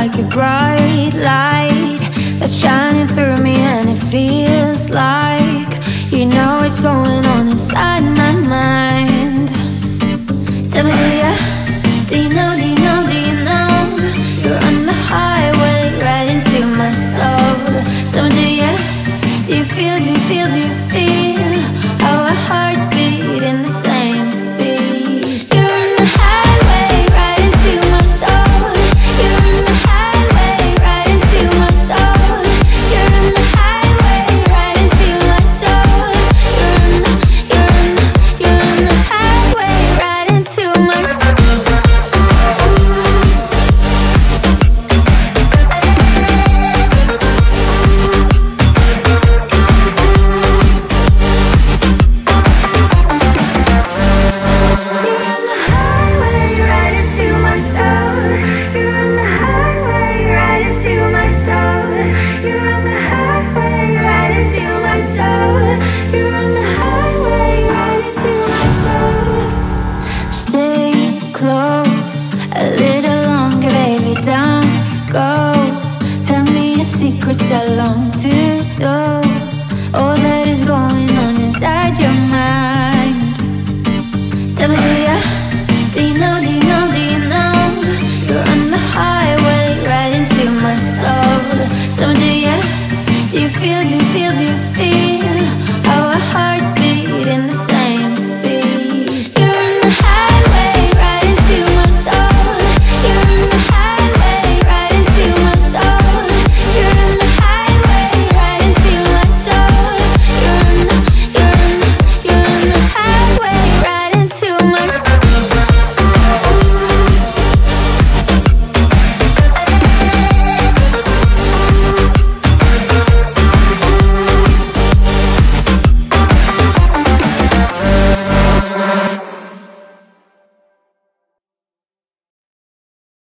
like a bright light that's shining through me and it feels like you know what's going on inside my mind. Tell me, do you, do you know, do you know, do you know? You're on the highway right into my soul. Tell me, do you, do you feel, do you feel, do you feel? close a little longer, baby. Don't go. Tell me your secrets. I long to know all that is going on inside your mind. Tell me, do you, do you know, do you know, do you know? You're on the highway right into my soul. Tell me, do you, do you feel, do you feel?